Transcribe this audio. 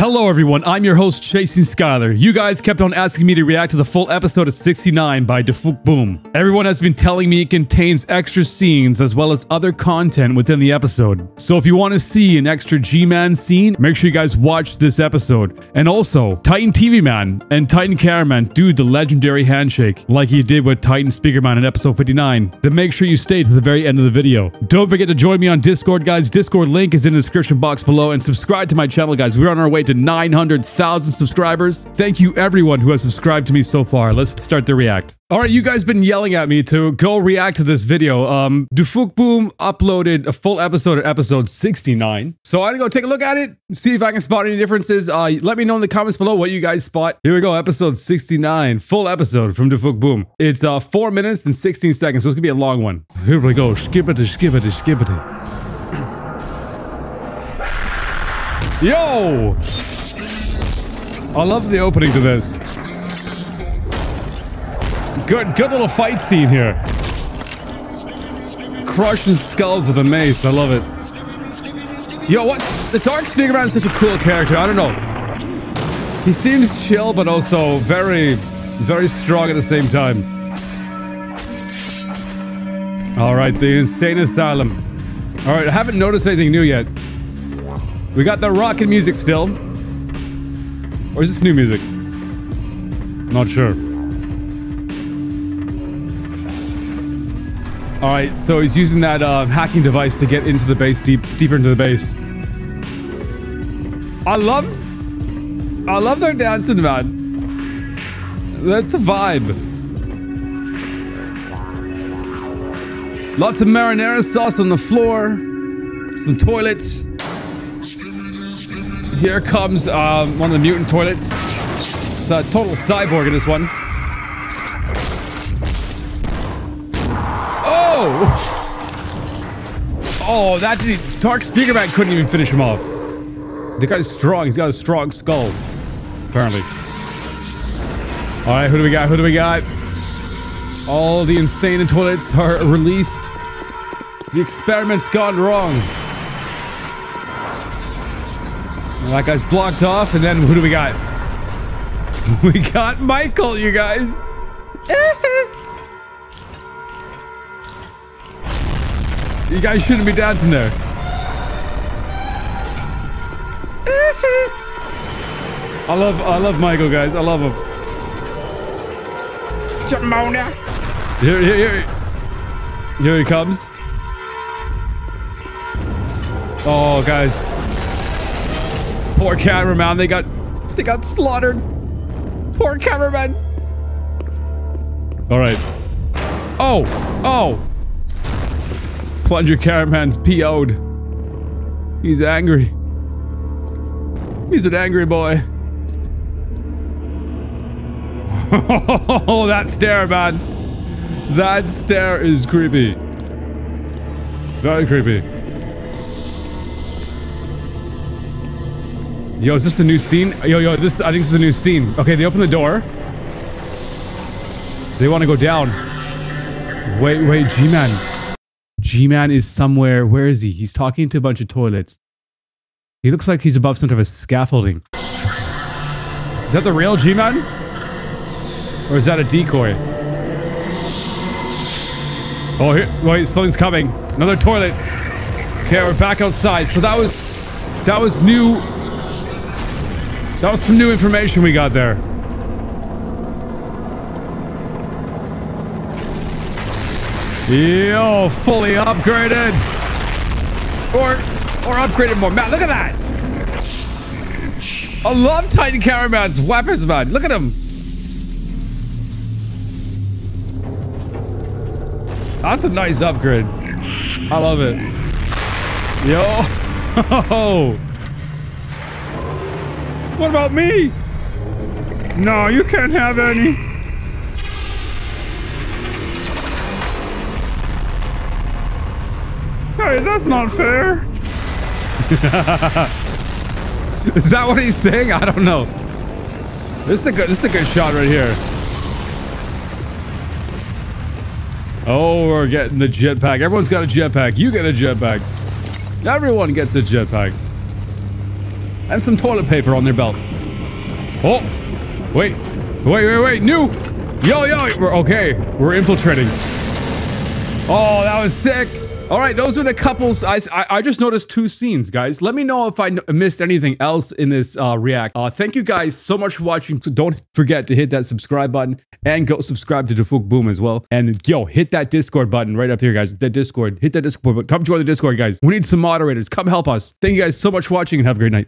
Hello everyone, I'm your host Chasing Skyler. You guys kept on asking me to react to the full episode of 69 by DaFuq Boom. Everyone has been telling me it contains extra scenes as well as other content within the episode. So if you want to see an extra G-Man scene, make sure you guys watch this episode. And also, Titan TV Man and Titan Cameraman do the legendary handshake like he did with Titan Speaker Man in episode 59. Then make sure you stay to the very end of the video. Don't forget to join me on Discord guys. Discord link is in the description box below and subscribe to my channel guys. We're on our way to 900,000 subscribers. Thank you everyone who has subscribed to me so far. Let's start the react. All right, you guys been yelling at me to go react to this video. Um, DaFuq Boom uploaded a full episode of episode 69. So I'm gonna go take a look at it, see if I can spot any differences. Uh, let me know in the comments below what you guys spot. Here we go, episode 69, full episode from DaFuq Boom. It's uh, 4 minutes and 16 seconds, so it's gonna be a long one. Here we go, skip it, skip it, skip it. Yo! I love the opening to this. Good, good little fight scene here. Crushing skulls with a mace. I love it. Yo, what? The Dark Speaker Man is such a cool character. I don't know. He seems chill, but also very, very strong at the same time. All right, the Insane Asylum. All right, I haven't noticed anything new yet. We got the rocket music still. Or is this new music? Not sure. Alright, so he's using that uh, hacking device to get into the base, deep, deeper into the base. I love... I love their dancing, man. That's a vibe. Lots of marinara sauce on the floor. Some toilets. Here comes um, one of the mutant toilets. It's a total cyborg in this one. Oh! Oh, that did Dark Speaker Man couldn't even finish him off. The guy's strong. He's got a strong skull. Apparently. Alright, who do we got? Who do we got? All the insane toilets are released. The experiment's gone wrong. That guy's blocked off, and then who do we got? We got Michael, you guys. you guys shouldn't be dancing there. I love, I love Michael, guys. I love him. Jamona. Here, here, here. Here he comes. Oh, guys. Poor cameraman. They got, they got slaughtered. Poor cameraman. All right. Oh, oh. Plunger cameraman's PO'd. He's angry. He's an angry boy. Oh, that stare, man. That stare is creepy. Very creepy. Yo, is this a new scene? Yo, yo, this, I think this is a new scene. Okay, they open the door. They want to go down. Wait, wait, G-Man. G-Man is somewhere. Where is he? He's talking to a bunch of toilets. He looks like he's above some type of scaffolding. Is that the real G-Man? Or is that a decoy? Oh, here, wait, something's coming. Another toilet. Okay, we're back outside. So that was, that was new. That was some new information we got there. Yo, fully upgraded. Or, or upgraded more. Man, look at that. I love Titan Cameraman's weapons, man. Look at him. That's a nice upgrade. I love it. Yo. What about me? No, you can't have any. Hey, that's not fair. Is that what he's saying? I don't know. This is a good this is a good shot right here. Oh, we're getting the jetpack. Everyone's got a jetpack. You get a jetpack. Everyone gets a jetpack. And some toilet paper on their belt. Oh, wait, wait, wait, wait, new. Yo, yo, we're okay. We're infiltrating. Oh, that was sick. All right, those were the couples. I, I, just noticed two scenes, guys. Let me know if I missed anything else in this uh, react. Uh, thank you guys so much for watching. Don't forget to hit that subscribe button and go subscribe to DaFuq Boom as well. And yo, hit that Discord button right up here, guys. The Discord. Hit that Discord. Button. Come join the Discord, guys. We need some moderators. Come help us. Thank you guys so much for watching and have a great night.